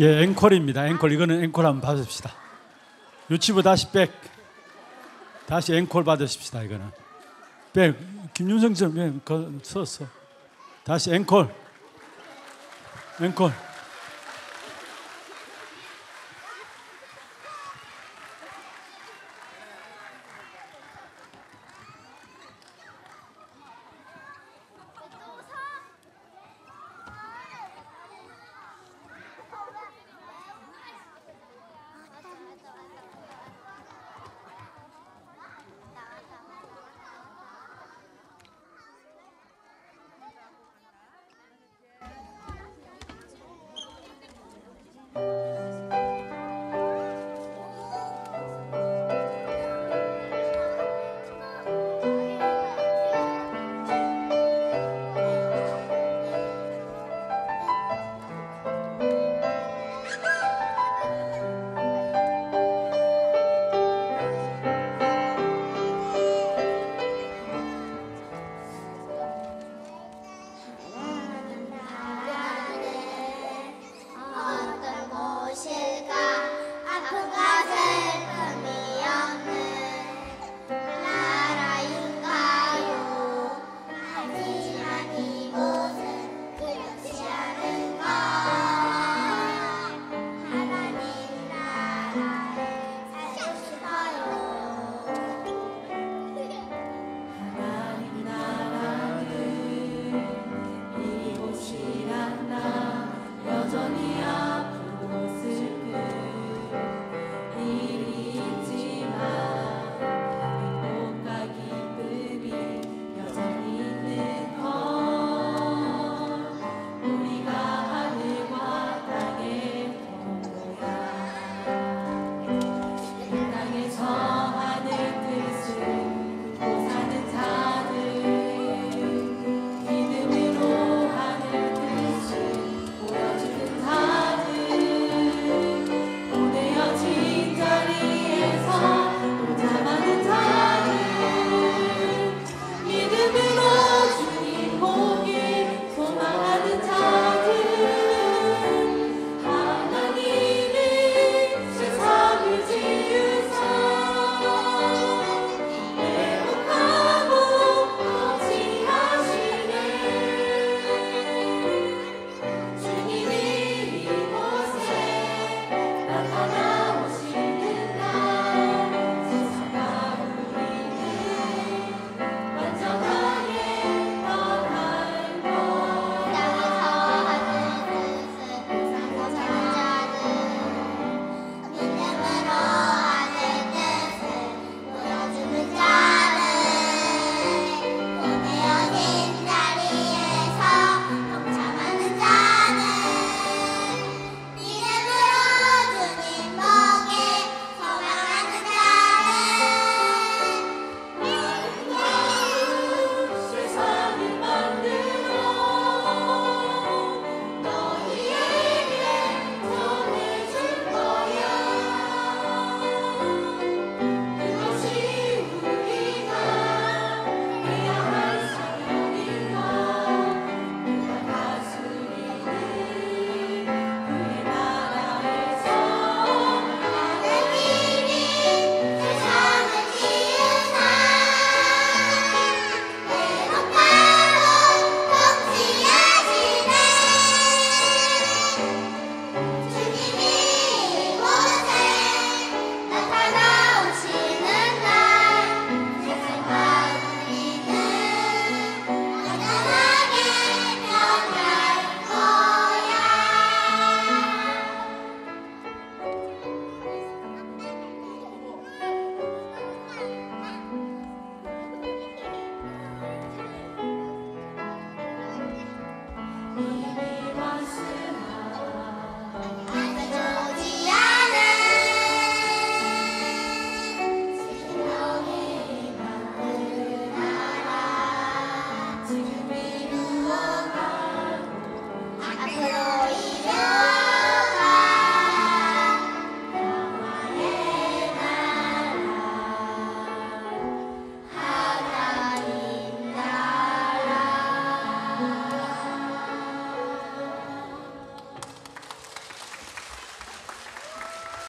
예, 앵콜입니다. 앵콜. 이거는 앵콜 한번 받읍시다. 유치부 다시 백. 다시 앵콜 받으십시다. 이거는. 백. 김윤성 좀, 예, 서, 서. 다시 앵콜. 앵콜.